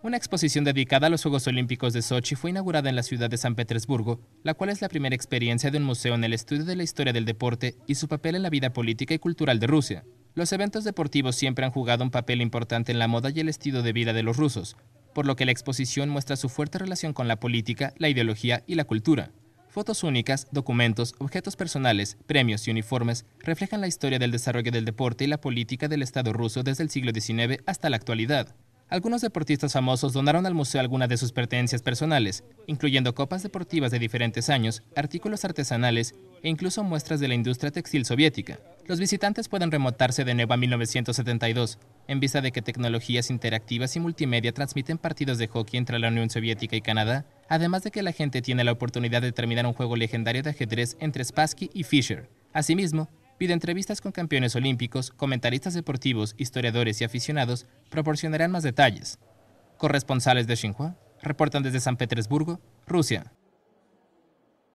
Una exposición dedicada a los Juegos Olímpicos de Sochi fue inaugurada en la ciudad de San Petersburgo, la cual es la primera experiencia de un museo en el estudio de la historia del deporte y su papel en la vida política y cultural de Rusia. Los eventos deportivos siempre han jugado un papel importante en la moda y el estilo de vida de los rusos, por lo que la exposición muestra su fuerte relación con la política, la ideología y la cultura. Fotos únicas, documentos, objetos personales, premios y uniformes reflejan la historia del desarrollo del deporte y la política del Estado ruso desde el siglo XIX hasta la actualidad. Algunos deportistas famosos donaron al museo algunas de sus pertenencias personales, incluyendo copas deportivas de diferentes años, artículos artesanales e incluso muestras de la industria textil soviética. Los visitantes pueden remontarse de nuevo a 1972, en vista de que tecnologías interactivas y multimedia transmiten partidos de hockey entre la Unión Soviética y Canadá, además de que la gente tiene la oportunidad de terminar un juego legendario de ajedrez entre Spassky y Fischer. Asimismo, Pide entrevistas con campeones olímpicos, comentaristas deportivos, historiadores y aficionados proporcionarán más detalles. Corresponsales de Xinhua reportan desde San Petersburgo, Rusia.